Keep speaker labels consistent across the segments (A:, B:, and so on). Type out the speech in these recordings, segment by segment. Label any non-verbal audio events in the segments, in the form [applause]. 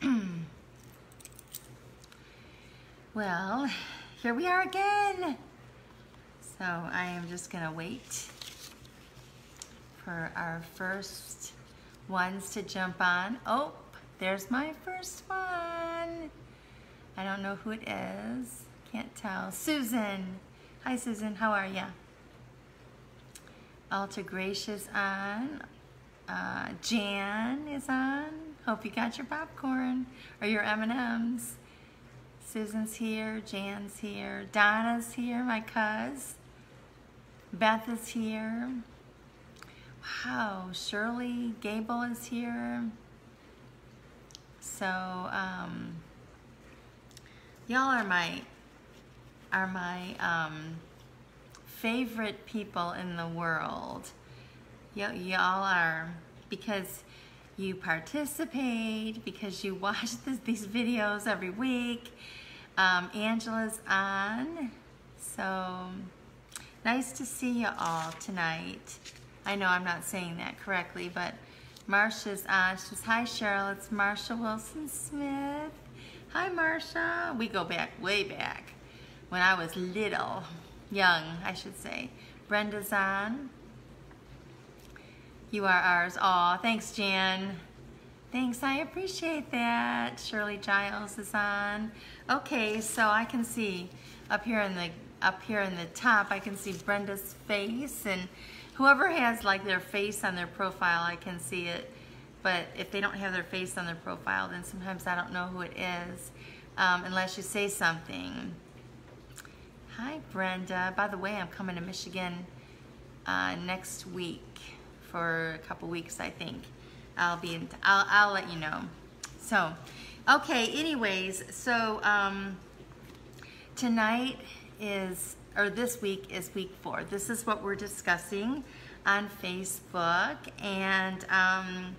A: [clears throat] well, here we are again. So I am just gonna wait for our first ones to jump on. Oh, there's my first one. I don't know who it is. Can't tell. Susan. Hi, Susan. How are ya? Alta Gracious on. Uh, Jan is on. Hope you got your popcorn or your M&Ms. Susan's here. Jan's here. Donna's here, my cuz. Beth is here. Wow, Shirley Gable is here. So, um, y'all are my are my um, favorite people in the world. Y'all are because you participate, because you watch [laughs] this, these videos every week. Um, Angela's on, so nice to see you all tonight. I know I'm not saying that correctly, but Marsha's on. She says, hi Cheryl, it's Marsha Wilson Smith. Hi Marsha. We go back, way back, when I was little, young, I should say. Brenda's on. You are ours. Aw, thanks Jan. Thanks, I appreciate that. Shirley Giles is on. Okay, so I can see up here in the up here in the top, I can see Brenda's face and whoever has like their face on their profile, I can see it. But if they don't have their face on their profile, then sometimes I don't know who it is um, unless you say something. Hi, Brenda. By the way, I'm coming to Michigan uh, next week for a couple weeks, I think. I'll be in, I'll, I'll let you know. So, okay, anyways, so um, tonight is or this week is week four. This is what we're discussing on Facebook, and um,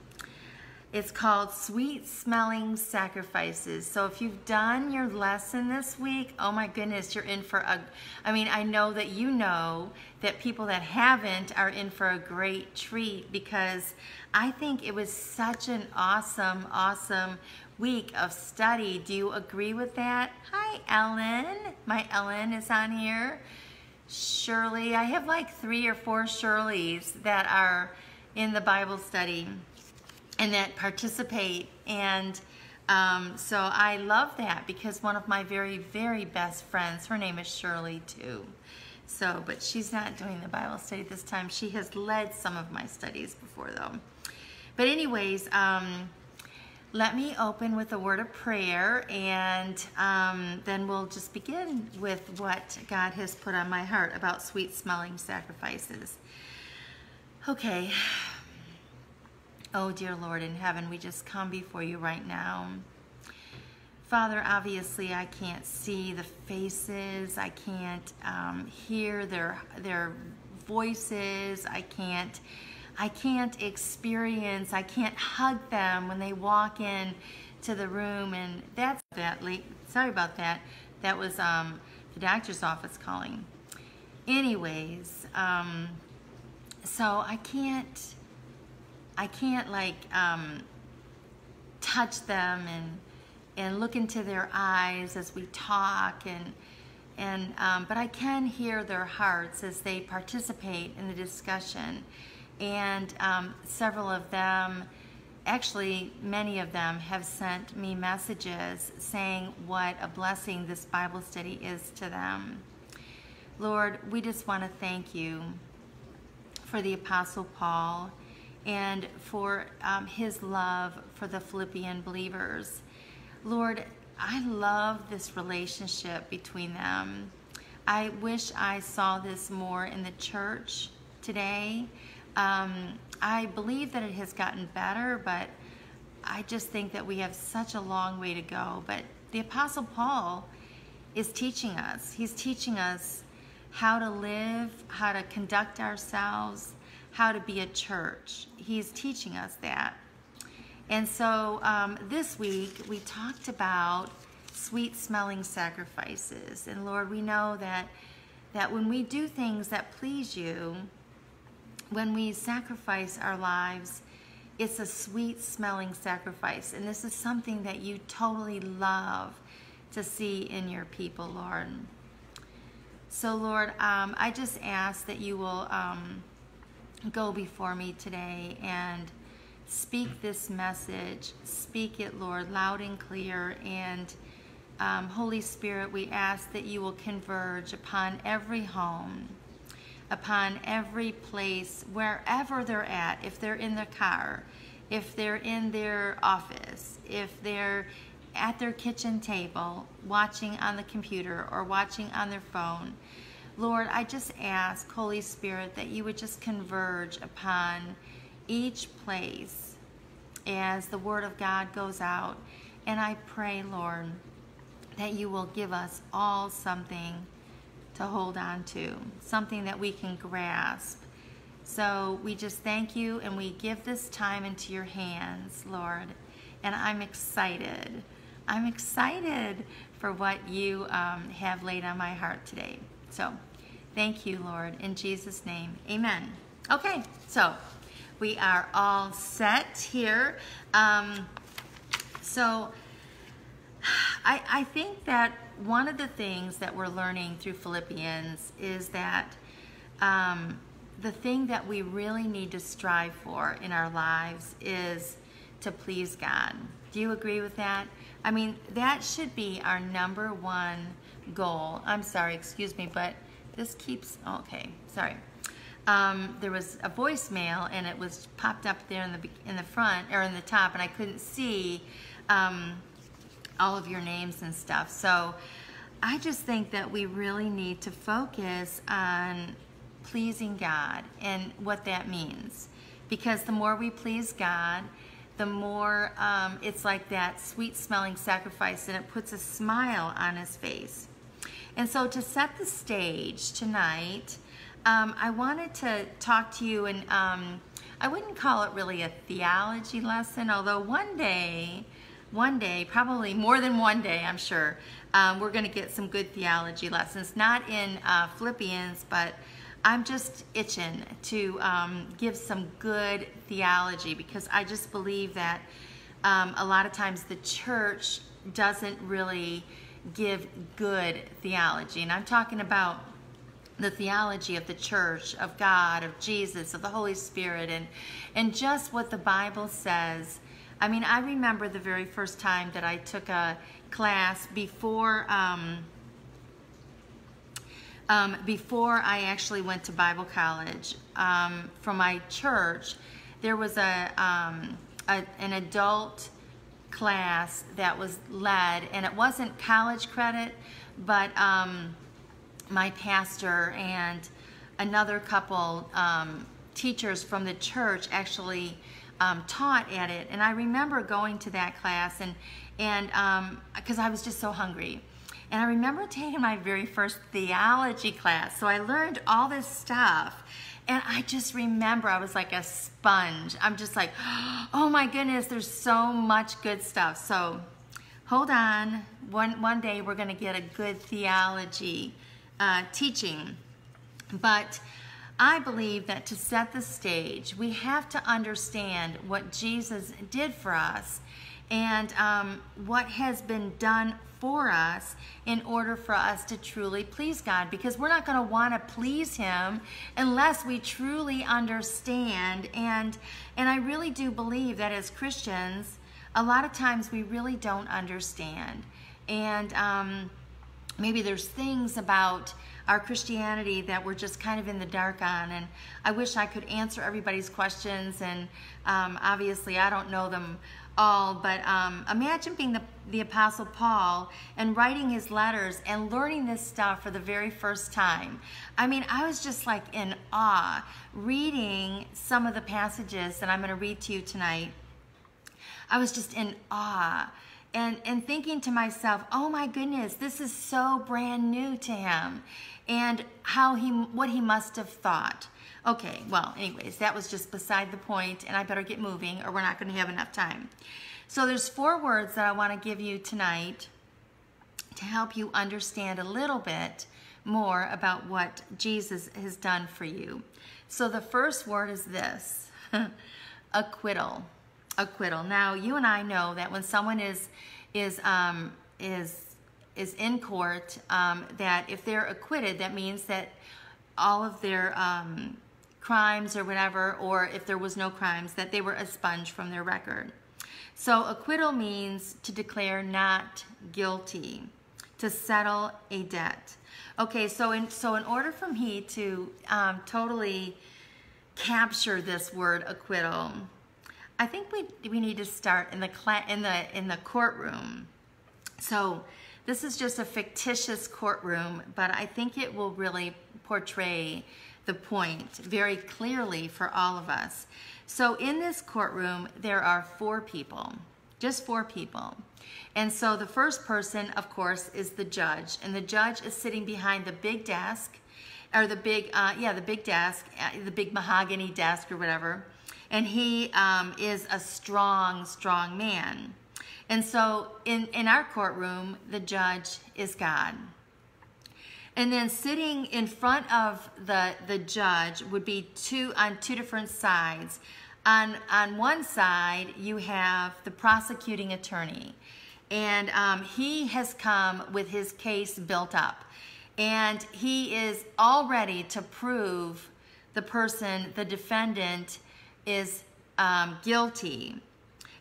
A: it's called Sweet Smelling Sacrifices. So if you've done your lesson this week, oh my goodness, you're in for a, I mean, I know that you know that people that haven't are in for a great treat because I think it was such an awesome, awesome week of study. Do you agree with that? Hi, Ellen. My Ellen is on here. Shirley. I have like three or four Shirleys that are in the Bible study and that participate. And um, so I love that because one of my very, very best friends, her name is Shirley too. So, but she's not doing the Bible study this time. She has led some of my studies before though. But anyways, um, let me open with a word of prayer and um, then we'll just begin with what God has put on my heart about sweet smelling sacrifices. Okay. Oh, dear Lord in heaven, we just come before you right now. Father, obviously I can't see the faces. I can't um, hear their, their voices. I can't I can't experience, I can't hug them when they walk in to the room and that's that sorry about that. That was um, the doctor's office calling. Anyways, um, so I can't, I can't like um, touch them and and look into their eyes as we talk and and um, but I can hear their hearts as they participate in the discussion and um, several of them, actually many of them, have sent me messages saying what a blessing this Bible study is to them. Lord, we just want to thank you for the Apostle Paul and for um, his love for the Philippian believers. Lord, I love this relationship between them. I wish I saw this more in the church today. Um, I believe that it has gotten better, but I just think that we have such a long way to go. But the Apostle Paul is teaching us. He's teaching us how to live, how to conduct ourselves, how to be a church. He's teaching us that. And so um, this week we talked about sweet smelling sacrifices. And Lord, we know that that when we do things that please you, when we sacrifice our lives, it's a sweet smelling sacrifice. And this is something that you totally love to see in your people, Lord. So, Lord, um, I just ask that you will um, go before me today and speak this message. Speak it, Lord, loud and clear. And um, Holy Spirit, we ask that you will converge upon every home, upon every place, wherever they're at, if they're in the car, if they're in their office, if they're at their kitchen table, watching on the computer or watching on their phone. Lord, I just ask, Holy Spirit, that you would just converge upon each place as the Word of God goes out. And I pray, Lord, that you will give us all something to hold on to, something that we can grasp. So we just thank you and we give this time into your hands, Lord. And I'm excited. I'm excited for what you um, have laid on my heart today. So thank you, Lord. In Jesus' name, amen. Okay, so we are all set here. Um, so I, I think that one of the things that we're learning through Philippians is that um, the thing that we really need to strive for in our lives is to please God. Do you agree with that? I mean, that should be our number one goal. I'm sorry, excuse me, but this keeps, okay, sorry um, there was a voicemail and it was popped up there in the in the front or in the top, and I couldn't see um, all of your names and stuff. So I just think that we really need to focus on pleasing God and what that means, because the more we please God, the more um, it's like that sweet smelling sacrifice, and it puts a smile on His face. And so to set the stage tonight um, I wanted to talk to you, and um, I wouldn't call it really a theology lesson, although one day, one day, probably more than one day, I'm sure, um, we're going to get some good theology lessons. Not in uh, Philippians, but I'm just itching to um, give some good theology because I just believe that um, a lot of times the church doesn't really give good theology. And I'm talking about the theology of the church, of God, of Jesus, of the Holy Spirit, and, and just what the Bible says. I mean, I remember the very first time that I took a class before, um, um, before I actually went to Bible college um, from my church. There was a, um, a an adult class that was led, and it wasn't college credit, but um, my pastor and another couple um, teachers from the church actually um, taught at it. And I remember going to that class and and because um, I was just so hungry. And I remember [laughs] taking my very first theology class. So I learned all this stuff. And I just remember I was like a sponge. I'm just like, [gasps] oh my goodness, there's so much good stuff. So hold on. One, one day we're going to get a good theology uh, teaching. But I believe that to set the stage, we have to understand what Jesus did for us and um, what has been done for us in order for us to truly please God because we're not going to want to please him unless we truly understand and and I really do believe that as Christians a lot of times we really don't understand and um, maybe there's things about our Christianity that we're just kind of in the dark on. And I wish I could answer everybody's questions. And um, obviously, I don't know them all. But um, imagine being the, the Apostle Paul and writing his letters and learning this stuff for the very first time. I mean, I was just like in awe reading some of the passages that I'm going to read to you tonight. I was just in awe and and thinking to myself, "Oh my goodness, this is so brand new to him." And how he what he must have thought. Okay, well, anyways, that was just beside the point and I better get moving or we're not going to have enough time. So there's four words that I want to give you tonight to help you understand a little bit more about what Jesus has done for you. So the first word is this. [laughs] acquittal. Acquittal. Now, you and I know that when someone is is um, is is in court, um, that if they're acquitted, that means that all of their um, crimes or whatever, or if there was no crimes, that they were expunged from their record. So acquittal means to declare not guilty, to settle a debt. Okay, so in so in order for me to um, totally capture this word acquittal, I think we we need to start in the in the in the courtroom. So this is just a fictitious courtroom, but I think it will really portray the point very clearly for all of us. So in this courtroom, there are four people, just four people. And so the first person, of course, is the judge. And the judge is sitting behind the big desk, or the big, uh, yeah, the big desk, uh, the big mahogany desk or whatever. And he um, is a strong, strong man. And so in, in our courtroom, the judge is God. And then sitting in front of the, the judge would be two on two different sides. On, on one side, you have the prosecuting attorney. And um, he has come with his case built up. And he is all ready to prove the person, the defendant, is um, guilty.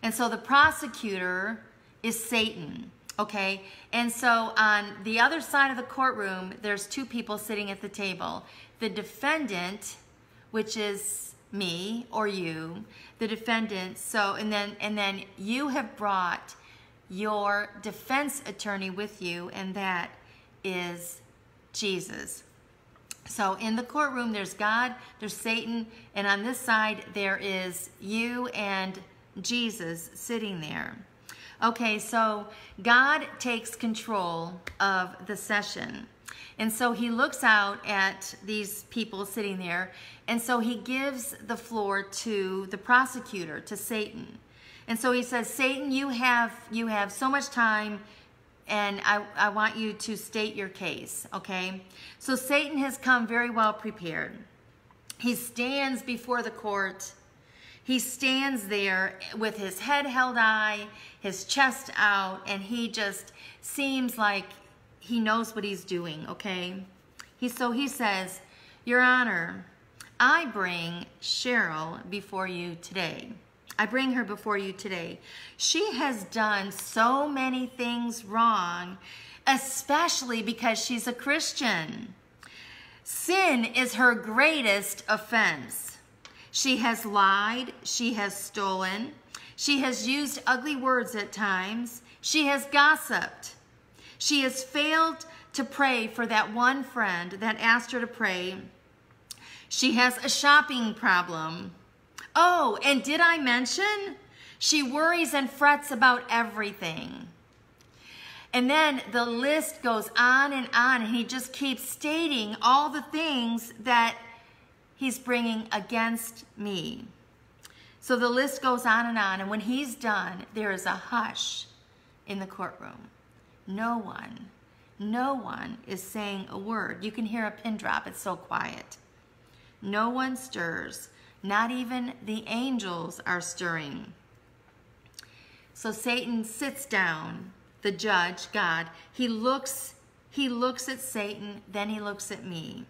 A: And so the prosecutor is Satan, okay? And so on the other side of the courtroom, there's two people sitting at the table. The defendant, which is me or you, the defendant. So and then and then you have brought your defense attorney with you and that is Jesus. So in the courtroom, there's God, there's Satan, and on this side, there is you and Jesus sitting there. Okay, so God takes control of the session. And so he looks out at these people sitting there, and so he gives the floor to the prosecutor, to Satan. And so he says, Satan, you have you have so much time and I, I want you to state your case, okay? So Satan has come very well prepared. He stands before the court he stands there with his head held high, his chest out, and he just seems like he knows what he's doing, okay? He, so he says, Your Honor, I bring Cheryl before you today. I bring her before you today. She has done so many things wrong, especially because she's a Christian. Sin is her greatest offense. She has lied. She has stolen. She has used ugly words at times. She has gossiped. She has failed to pray for that one friend that asked her to pray. She has a shopping problem. Oh, and did I mention? She worries and frets about everything. And then the list goes on and on, and he just keeps stating all the things that he's bringing against me. So the list goes on and on. And when he's done, there is a hush in the courtroom. No one, no one is saying a word. You can hear a pin drop, it's so quiet. No one stirs. Not even the angels are stirring. So Satan sits down, the judge, God. He looks, he looks at Satan, then he looks at me.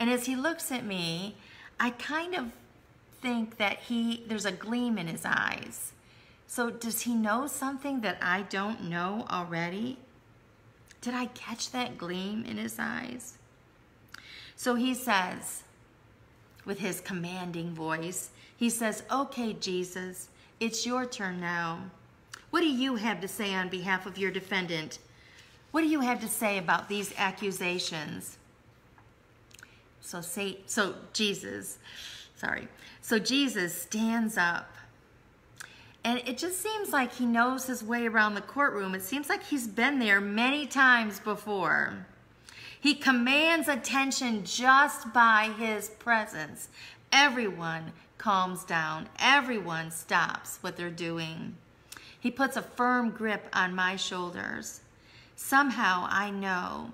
A: And as he looks at me, I kind of think that he there's a gleam in his eyes. So does he know something that I don't know already? Did I catch that gleam in his eyes? So he says, with his commanding voice, he says, Okay, Jesus, it's your turn now. What do you have to say on behalf of your defendant? What do you have to say about these accusations? So say so Jesus, sorry. So Jesus stands up. And it just seems like he knows his way around the courtroom. It seems like he's been there many times before. He commands attention just by his presence. Everyone calms down. Everyone stops what they're doing. He puts a firm grip on my shoulders. Somehow I know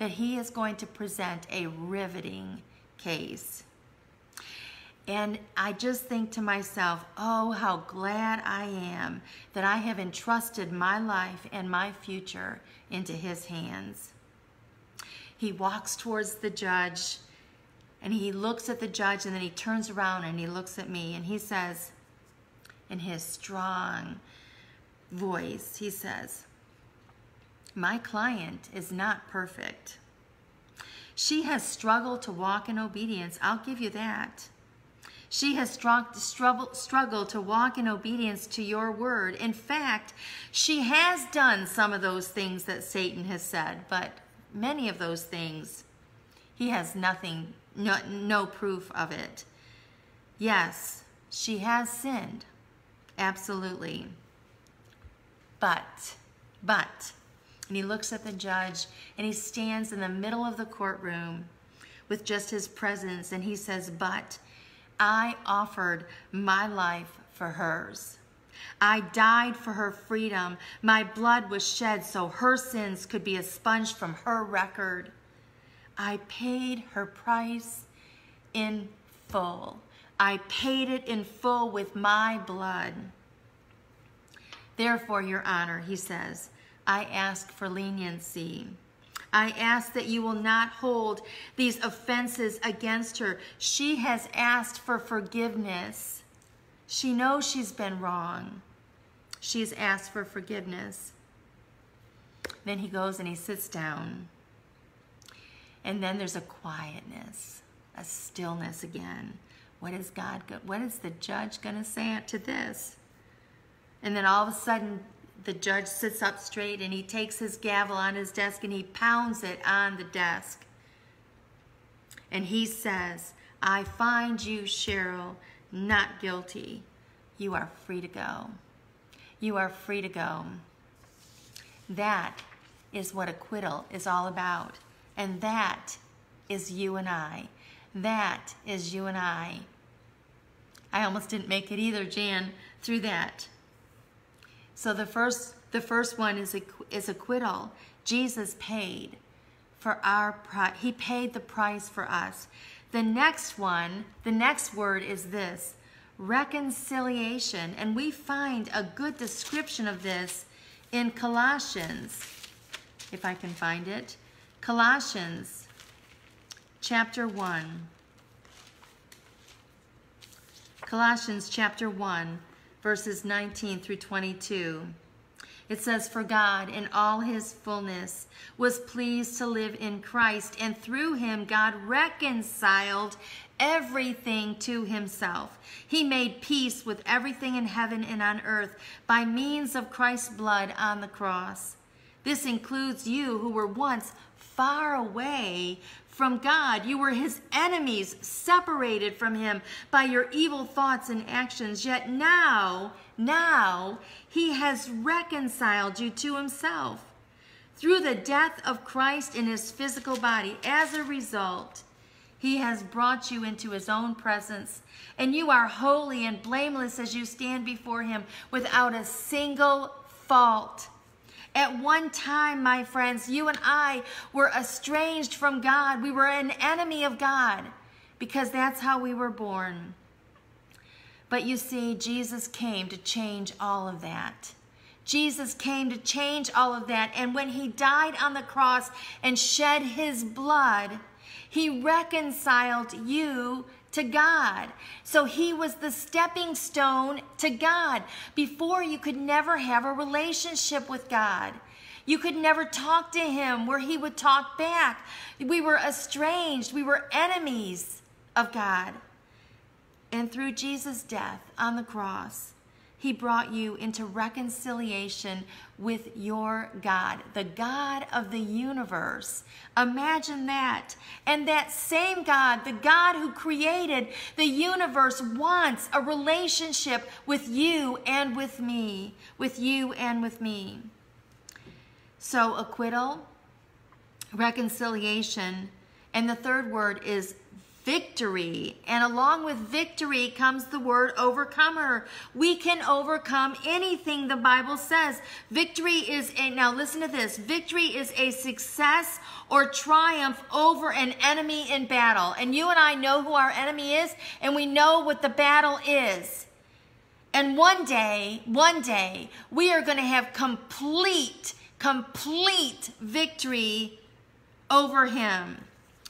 A: that he is going to present a riveting case. And I just think to myself, oh, how glad I am that I have entrusted my life and my future into his hands. He walks towards the judge and he looks at the judge and then he turns around and he looks at me and he says, in his strong voice, he says, My client is not perfect. She has struggled to walk in obedience. I'll give you that. She has struggled to walk in obedience to your word. In fact, she has done some of those things that Satan has said, but many of those things, he has nothing, no, no proof of it. Yes, she has sinned. Absolutely. But, but, and he looks at the judge and he stands in the middle of the courtroom with just his presence and he says, But I offered my life for hers. I died for her freedom. My blood was shed so her sins could be expunged from her record. I paid her price in full. I paid it in full with my blood. Therefore, Your Honor, he says, I ask for leniency. I ask that you will not hold these offenses against her. She has asked for forgiveness. She knows she's been wrong. She's asked for forgiveness. Then he goes and he sits down. And then there's a quietness, a stillness again. What is God, what is the judge going to say to this? And then all of a sudden, the judge sits up straight and he takes his gavel on his desk and he pounds it on the desk. And he says, I find you, Cheryl, not guilty. You are free to go. You are free to go. That is what acquittal is all about. And that is you and I. That is you and I. I almost didn't make it either, Jan, through that. So the first, the first one is, is acquittal. Jesus paid for our price. He paid the price for us. The next one, the next word is this, reconciliation. And we find a good description of this in Colossians, if I can find it. Colossians chapter 1. Colossians chapter 1, verses 19 through 22. It says, For God, in all his fullness, was pleased to live in Christ, and through him God reconciled everything to himself. He made peace with everything in heaven and on earth by means of Christ's blood on the cross. This includes you who were once far away from God. You were his enemies, separated from him by your evil thoughts and actions. Yet now, now, he has reconciled you to himself through the death of Christ in his physical body. As a result, he has brought you into his own presence, and you are holy and blameless as you stand before him without a single fault. At one time, my friends, you and I were estranged from God. We were an enemy of God because that's how we were born. But you see, Jesus came to change all of that. Jesus came to change all of that. And when he died on the cross and shed his blood, he reconciled you to God. So he was the stepping stone to God. Before, you could never have a relationship with God. You could never talk to him where he would talk back. We were estranged, we were enemies of God. And through Jesus' death on the cross, he brought you into reconciliation with your God, the God of the universe. Imagine that. And that same God, the God who created the universe, wants a relationship with you and with me, with you and with me. So, acquittal, reconciliation, and the third word is victory. And along with victory comes the word overcomer. We can overcome anything the Bible says. Victory is a, now listen to this victory is a success or triumph over an enemy in battle. And you and I know who our enemy is, and we know what the battle is. And one day, one day, we are going to have complete, complete victory over him.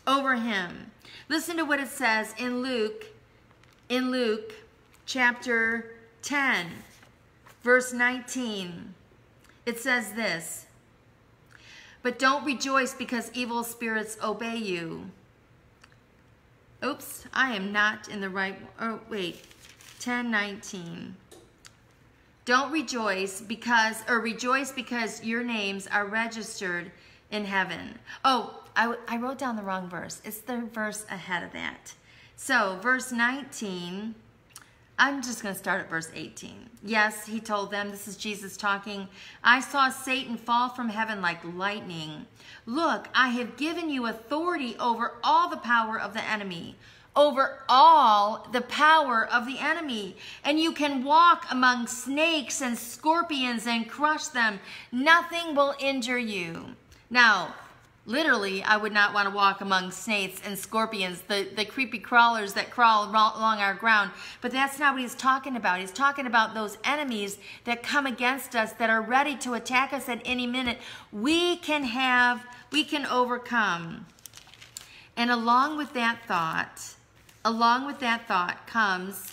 A: Over him. Listen to what it says in Luke, in Luke chapter 10, verse 19. It says this But don't rejoice because evil spirits obey you. Oops, I am not in the right. Oh, wait. 1019. Don't rejoice because, or rejoice because your names are registered in heaven. Oh, I, I wrote down the wrong verse. It's the verse ahead of that. So, verse 19, I'm just going to start at verse 18. Yes, he told them, this is Jesus talking. I saw Satan fall from heaven like lightning. Look, I have given you authority over all the power of the enemy over all the power of the enemy. And you can walk among snakes and scorpions and crush them. Nothing will injure you. Now, literally, I would not want to walk among snakes and scorpions, the, the creepy crawlers that crawl along our ground. But that's not what he's talking about. He's talking about those enemies that come against us that are ready to attack us at any minute. We can have, we can overcome. And along with that thought, along with that thought comes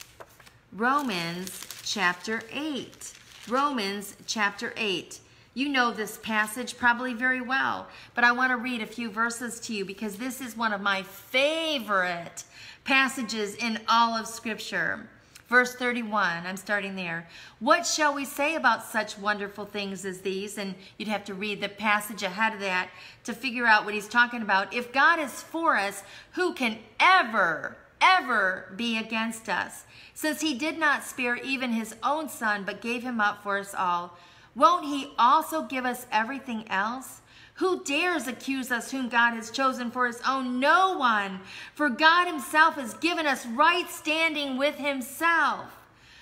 A: Romans chapter 8. Romans chapter 8. You know this passage probably very well, but I want to read a few verses to you because this is one of my favorite passages in all of Scripture. Verse 31, I'm starting there. What shall we say about such wonderful things as these? And you'd have to read the passage ahead of that to figure out what he's talking about. If God is for us, who can ever ever be against us, since he did not spare even his own son, but gave him up for us all. Won't he also give us everything else? Who dares accuse us whom God has chosen for his own? No one. For God himself has given us right standing with himself.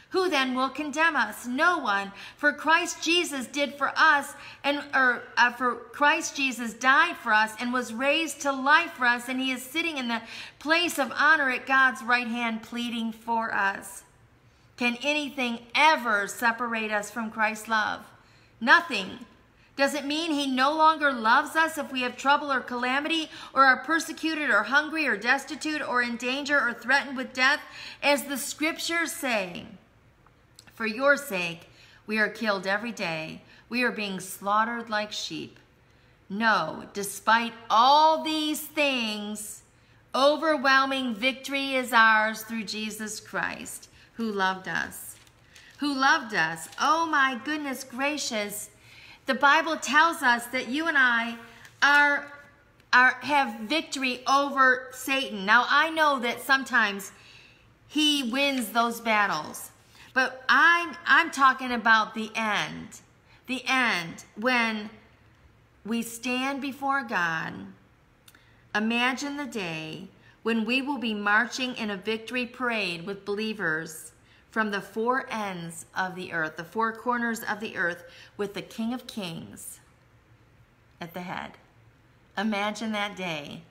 A: Who then will condemn us? No one. For Christ Jesus did for us, and or uh, for Christ Jesus died for us and was raised to life for us, and he is sitting in the place of honor at God's right hand, pleading for us. Can anything ever separate us from Christ's love? Nothing. Does it mean he no longer loves us if we have trouble or calamity, or are persecuted, or hungry, or destitute, or in danger, or threatened with death? As the scriptures say, for your sake, we are killed every day. We are being slaughtered like sheep. No, despite all these things, overwhelming victory is ours through Jesus Christ, who loved us. Who loved us. Oh my goodness gracious. The Bible tells us that you and I are, are have victory over Satan. Now I know that sometimes he wins those battles. But I'm, I'm talking about the end. The end. When we stand before God, imagine the day when we will be marching in a victory parade with believers from the four ends of the earth, the four corners of the earth, with the King of Kings at the head. Imagine that day.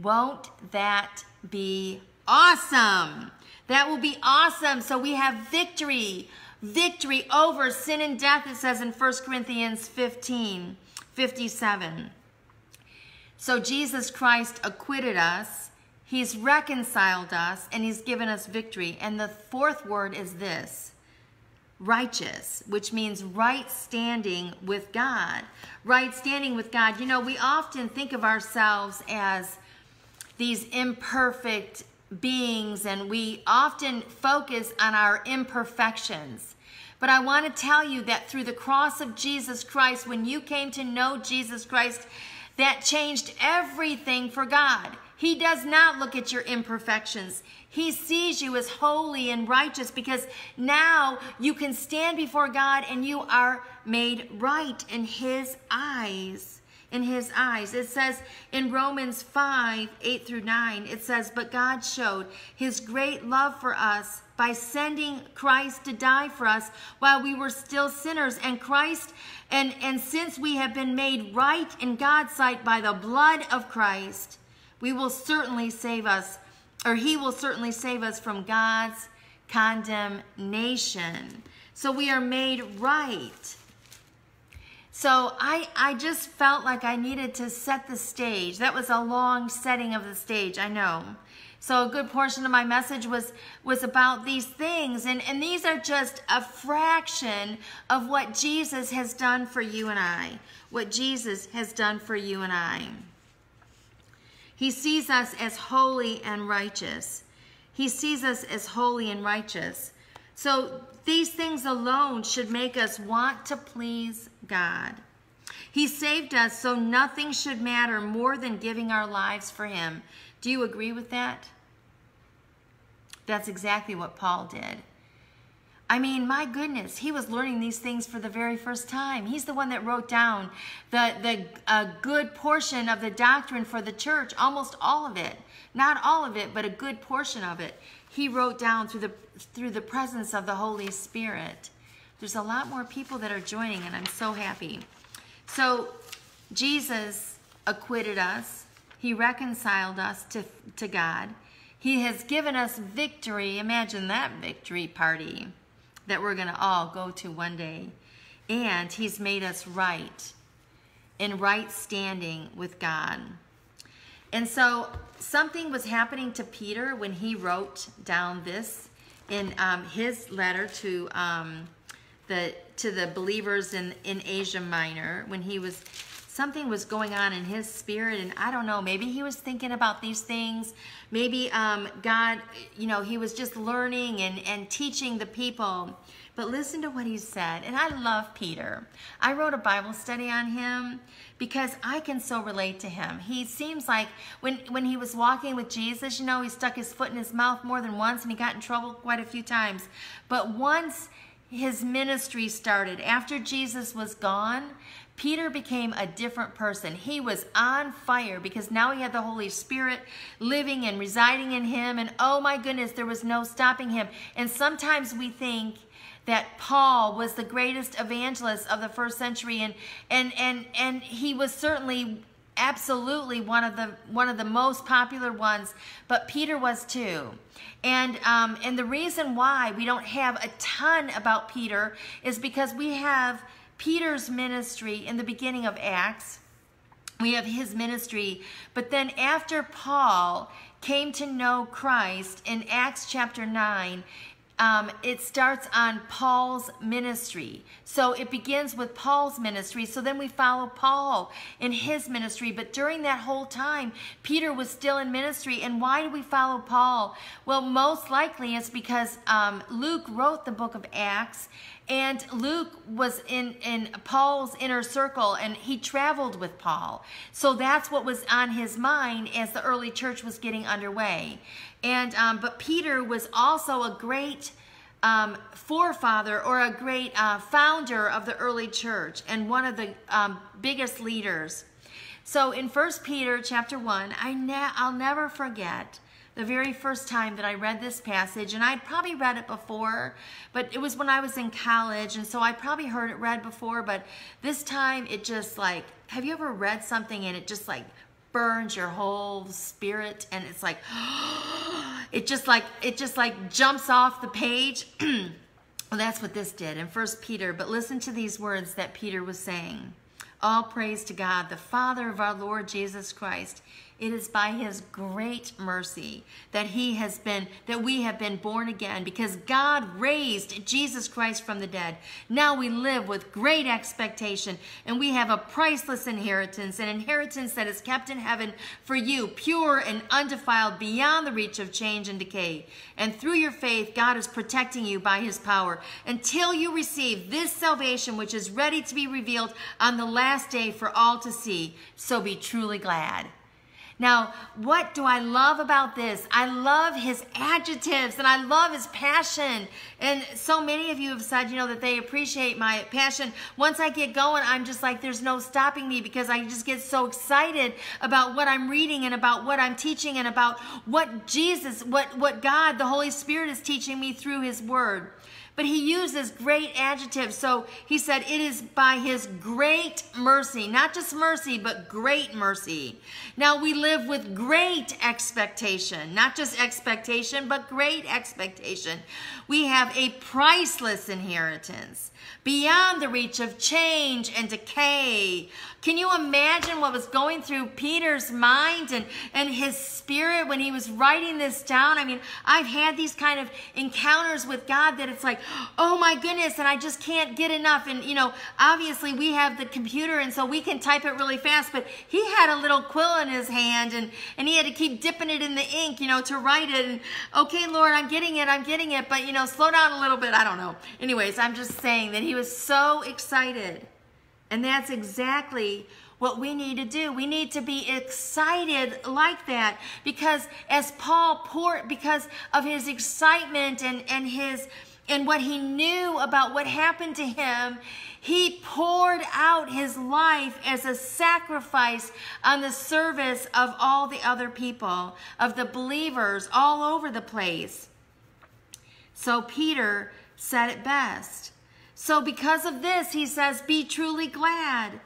A: Won't that be awesome? That will be awesome. So we have victory, victory over sin and death, it says in 1 Corinthians 15, 57. So Jesus Christ acquitted us, he's reconciled us, and he's given us victory. And the fourth word is this righteous, which means right standing with God. Right standing with God. You know, we often think of ourselves as these imperfect beings and we often focus on our imperfections. But I want to tell you that through the cross of Jesus Christ, when you came to know Jesus Christ, that changed everything for God. He does not look at your imperfections. He sees you as holy and righteous because now you can stand before God and you are made right in His eyes. in his eyes. It says in Romans 5 8 through 9, it says, But God showed his great love for us by sending Christ to die for us while we were still sinners. And Christ, and, and since we have been made right in God's sight by the blood of Christ, we will certainly save us, or he will certainly save us from God's condemnation. So we are made right. So I, I just felt like I needed to set the stage. That was a long setting of the stage, I know. So a good portion of my message was, was about these things. And, and these are just a fraction of what Jesus has done for you and I. What Jesus has done for you and I. He sees us as holy and righteous. He sees us as holy and righteous. So these things alone should make us want to please God. He saved us so nothing should matter more than giving our lives for Him. Do you agree with that? That's exactly what Paul did. I mean, my goodness, he was learning these things for the very first time. He's the one that wrote down the, the a good portion of the doctrine for the church, almost all of it. Not all of it, but a good portion of it. He wrote down through the through the presence of the Holy Spirit. There's a lot more people that are joining, and I'm so happy. So Jesus acquitted us. He reconciled us to, to God. He has given us victory. Imagine that victory party that we're going to all go to one day. And he's made us right, in right standing with God. And so something was happening to Peter when he wrote down this in um, his letter to um, the to the believers in in Asia Minor when he was something was going on in his spirit and i don't know maybe he was thinking about these things. Maybe um, god you know he was just learning and, and teaching the people. But listen to what he said and i love peter. I wrote a bible study on him because i can so relate to him. He seems like when when he was walking with jesus you know he stuck his foot in his mouth more than once and he got in trouble quite a few times. But once his ministry started after jesus was gone Peter became a different person. He was on fire because now he had the Holy Spirit living and residing in him. And oh my goodness, there was no stopping him. And sometimes we think that Paul was the greatest evangelist of the first century and and and and he was certainly absolutely one of the one of the most popular ones but Peter was too and um, and the reason why we don't have a ton about Peter is because we have Peter's ministry in the beginning of Acts. We have his ministry. But then after Paul came to know Christ in Acts chapter 9, um, it starts on Paul's ministry. So it begins with Paul's ministry. So then we follow Paul in his ministry. But during that whole time, Peter was still in ministry. And why do we follow Paul? Well, most likely it's because um, Luke wrote the book of Acts and Luke was in, in Paul's inner circle and he traveled with Paul. So that's what was on his mind as the early church was getting underway. And um, but Peter was also a great um, forefather or a great uh, founder of the early church and one of the um, biggest leaders. So in First Peter chapter 1, I ne- I'll never forget the very first time that I read this passage, and I'd probably read it before, but it was when I was in college, and so I probably heard it read before, but this time it just like, have you ever read something and it just like burns your whole spirit and it's like, [gasps] it just like, it just like jumps off the page? [clears throat] well, that's what this did in First Peter, but listen to these words that Peter was saying. All praise to God, the Father of our Lord Jesus Christ. It is by his great mercy that he has been that we have been born again because God raised Jesus Christ from the dead. Now we live with great expectation and we have a priceless inheritance, an inheritance that is kept in heaven for you, pure and undefiled beyond the reach of change and decay. And through your faith, God is protecting you by his power until you receive this salvation which is ready to be revealed on the last day for all to see. So be truly glad. Now, what do I love about this? I love his adjectives and I love his passion. And so many of you have said, you know, that they appreciate my passion. Once I get going, I'm just like, there's no stopping me because I just get so excited about what I'm reading and about what I'm teaching and about what Jesus, what, what God, the Holy Spirit is teaching me through his word. But he uses great adjectives. So he said, It is by his great mercy, not just mercy, but great mercy. Now we live with great expectation, not just expectation, but great expectation. We have a priceless inheritance beyond the reach of change and decay. Can you imagine what was going through Peter's mind and, and his spirit when he was writing this down? I mean, I've had these kind of encounters with God that it's like, oh my goodness, and I just can't get enough. And, you know, obviously we have the computer and so we can type it really fast, but he had a little quill in his hand and, and he had to keep dipping it in the ink, you know, to write it. And, okay, Lord, I'm getting it, I'm getting it, but, you know, slow down a little bit. I don't know. Anyways, I'm just saying that he was so excited. And that's exactly what we need to do. We need to be excited like that because as Paul poured, because of his excitement and, and his and what he knew about what happened to him, he poured out his life as a sacrifice on the service of all the other people, of the believers all over the place. So Peter said it best. So, because of this, he says, be truly glad.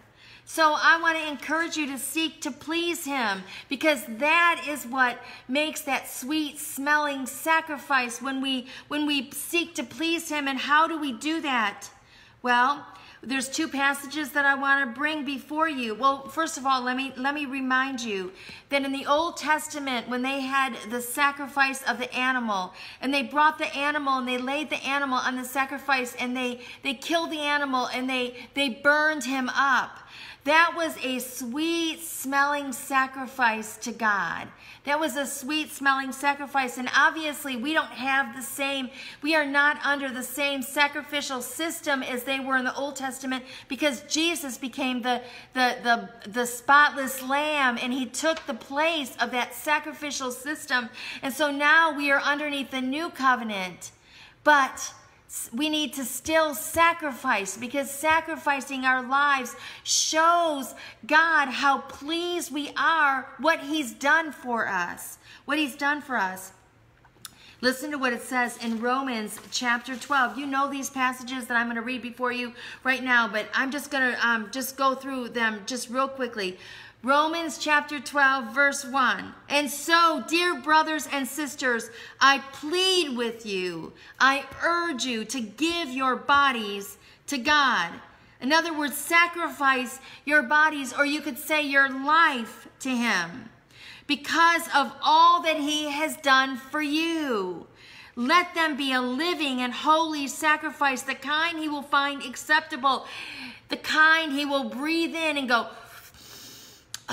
A: So, I want to encourage you to seek to please him because that is what makes that sweet smelling sacrifice when we when we seek to please him and how do we do that? Well, there's two passages that I want to bring before you. Well, first of all, let me let me remind you that in the Old Testament when they had the sacrifice of the animal and they brought the animal and they laid the animal on the sacrifice and they they killed the animal and they they burned him up. That was a sweet smelling sacrifice to God. That was a sweet smelling sacrifice. And obviously, we don't have the same, we are not under the same sacrificial system as they were in the Old Testament because Jesus became the, the, the, the spotless lamb and he took the place of that sacrificial system. And so now we are underneath the new covenant. But we need to still sacrifice because sacrificing our lives shows God how pleased we are what he's done for us. What he's done for us. Listen to what it says in Romans chapter 12. You know these passages that I'm going to read before you right now, but I'm just going to um, just go through them just real quickly. Romans chapter 12, verse 1. And so, dear brothers and sisters, I plead with you, I urge you to give your bodies to God. In other words, sacrifice your bodies, or you could say your life to Him, because of all that He has done for you. Let them be a living and holy sacrifice, the kind He will find acceptable, the kind He will breathe in and go,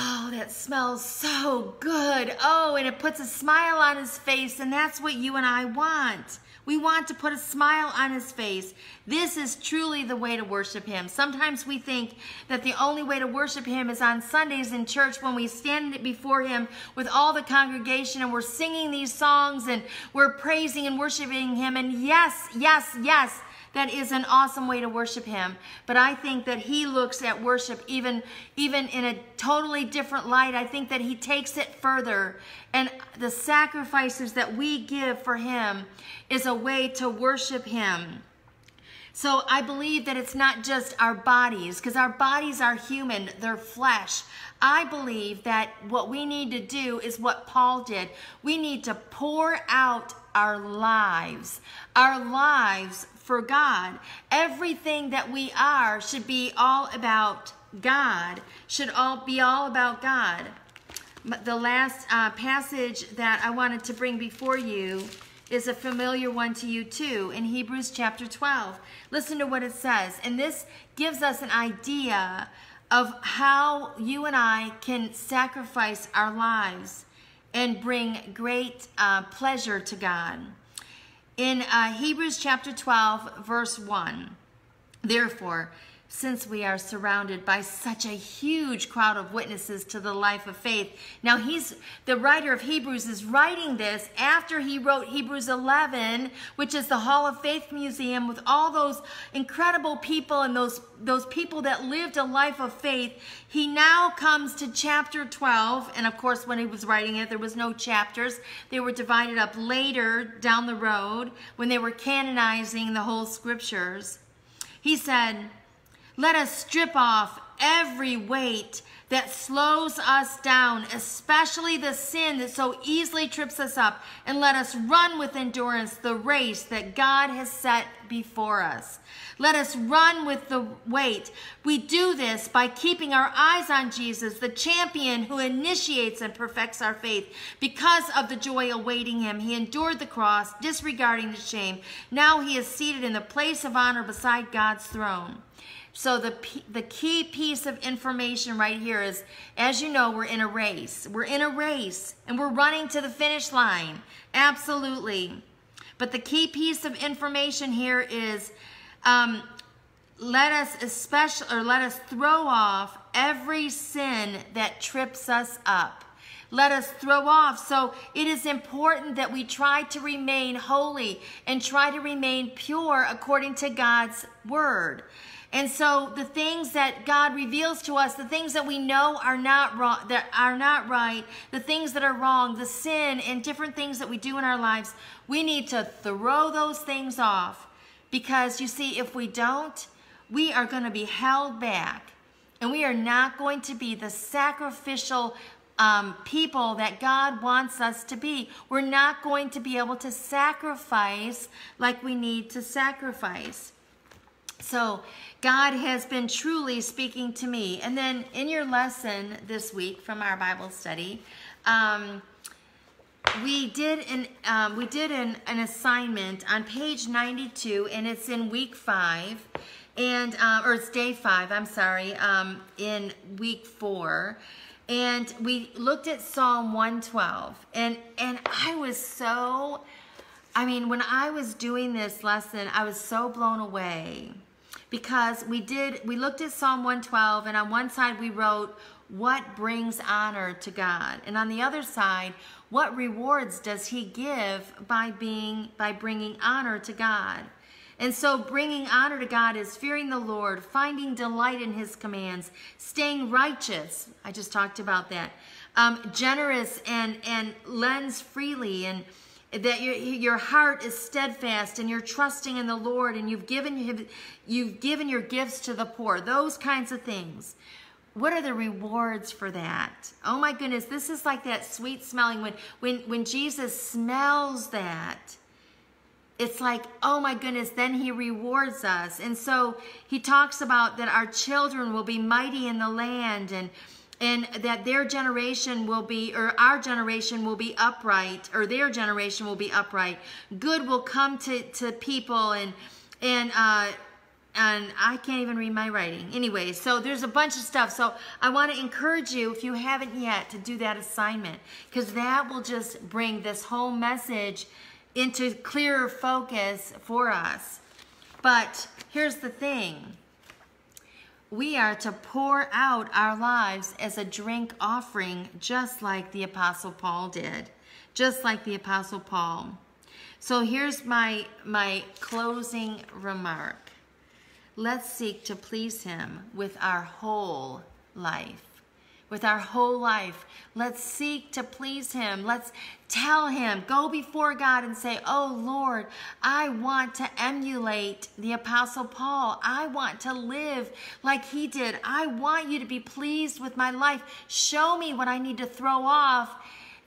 A: Oh, that smells so good. Oh, and it puts a smile on his face, and that's what you and I want. We want to put a smile on his face. This is truly the way to worship him. Sometimes we think that the only way to worship him is on Sundays in church when we stand before him with all the congregation and we're singing these songs and we're praising and worshiping him. And yes, yes, yes, that is an awesome way to worship him. But I think that he looks at worship even, even in a totally different light. I think that he takes it further. And the sacrifices that we give for him is a way to worship him. So I believe that it's not just our bodies, because our bodies are human, they're flesh. I believe that what we need to do is what Paul did. We need to pour out our lives, our lives for God. Everything that we are should be all about God, should all be all about God. The last uh, passage that I wanted to bring before you is a familiar one to you too in Hebrews chapter 12. Listen to what it says. And this gives us an idea of how you and I can sacrifice our lives and bring great uh, pleasure to God in uh, Hebrews chapter 12, verse 1. Therefore, since we are surrounded by such a huge crowd of witnesses to the life of faith. Now he's the writer of Hebrews is writing this after he wrote Hebrews 11, which is the Hall of Faith Museum with all those incredible people and those those people that lived a life of faith. He now comes to chapter 12, and of course when he was writing it there was no chapters. They were divided up later down the road when they were canonizing the whole scriptures. He said, let us strip off every weight that slows us down, especially the sin that so easily trips us up, and let us run with endurance the race that God has set before us. Let us run with the weight. We do this by keeping our eyes on Jesus, the champion who initiates and perfects our faith. Because of the joy awaiting him, he endured the cross, disregarding the shame. Now he is seated in the place of honor beside God's throne. So the, the key piece of information right here is, as you know, we're in a race. We're in a race and we're running to the finish line. Absolutely. But the key piece of information here is, um, let us especially, or let us throw off every sin that trips us up. Let us throw off. So it is important that we try to remain holy and try to remain pure according to God's word. And so the things that God reveals to us, the things that we know are not wrong, that are not right, the things that are wrong, the sin and different things that we do in our lives, we need to throw those things off. Because you see, if we don't, we are going to be held back. And we are not going to be the sacrificial um, people that God wants us to be. We're not going to be able to sacrifice like we need to sacrifice. So God has been truly speaking to me. And then in your lesson this week from our Bible study, um, we did an um, we did an, an assignment on page 92, and it's in week five, and uh, or it's day five. I'm sorry, um, in week four, and we looked at Psalm 112, and and I was so, I mean, when I was doing this lesson, I was so blown away because we did we looked at Psalm 112 and on one side we wrote what brings honor to God? And on the other side what rewards does he give by being by bringing honor to God and so bringing honor to God is fearing the Lord, finding delight in his commands, staying righteous. I just talked about that. Um, generous and, and lends freely and that your, your heart is steadfast and you're trusting in the Lord and you've given, you've given your gifts to the poor, those kinds of things. What are the rewards for that? Oh my goodness, this is like that sweet smelling when, when, when Jesus smells that. It's like, oh my goodness, then he rewards us. And so he talks about that our children will be mighty in the land and and that their generation will be, or our generation will be upright, or their generation will be upright. Good will come to, to people, and and uh, and I can't even read my writing. Anyway, so there's a bunch of stuff. So I want to encourage you, if you haven't yet, to do that assignment, because that will just bring this whole message into clearer focus for us. But here's the thing we are to pour out our lives as a drink offering, just like the Apostle Paul did. Just like the Apostle Paul. So here's my, my closing remark. Let's seek to please him with our whole life with our whole life. Let's seek to please Him. Let's tell Him, go before God and say, Oh Lord, I want to emulate the Apostle Paul. I want to live like he did. I want you to be pleased with my life. Show me what I need to throw off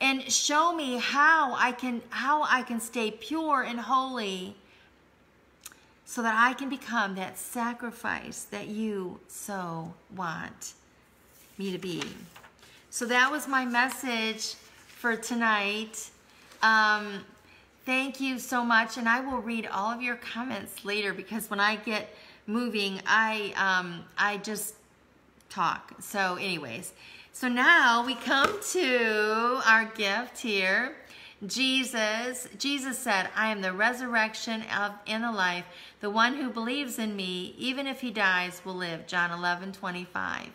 A: and show me how I can how I can stay pure and holy so that I can become that sacrifice that you so want me to be. So that was my message for tonight. Um, thank you so much. And I will read all of your comments later because when I get moving, I, um, I just talk. So anyways, so now we come to our gift here. Jesus, Jesus said, I am the resurrection of, and the life. The one who believes in me, even if he dies, will live. John 11, 25.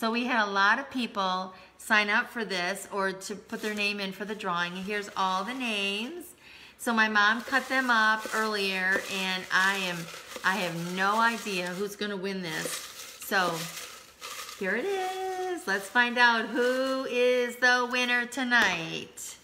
A: So we had a lot of people sign up for this or to put their name in for the drawing. Here's all the names. So my mom cut them up earlier and I am, I have no idea who's gonna win this. So here it is. Let's find out who is the winner tonight.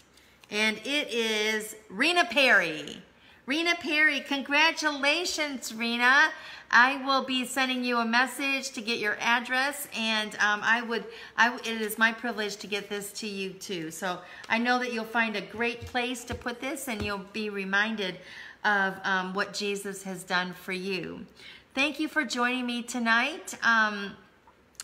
A: And it is Rena Perry. Rena Perry, congratulations, Rena. I will be sending you a message to get your address, and um, I would, I, it is my privilege to get this to you too. So I know that you'll find a great place to put this, and you'll be reminded of um, what Jesus has done for you. Thank you for joining me tonight. Um,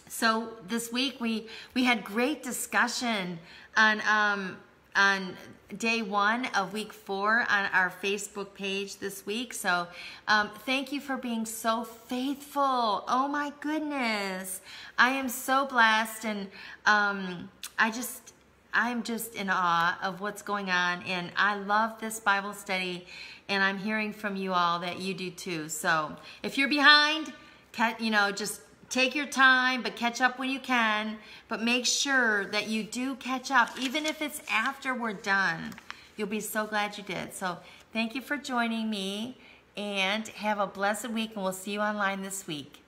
A: so this week we we had great discussion on um, on day one of week four on our Facebook page this week. So um, thank you for being so faithful. Oh my goodness. I am so blessed and um, I just, I'm just in awe of what's going on. And I love this Bible study and I'm hearing from you all that you do too. So if you're behind, you know, just Take your time, but catch up when you can. But make sure that you do catch up, even if it's after we're done. You'll be so glad you did. So thank you for joining me and have a blessed week and we'll see you online this week.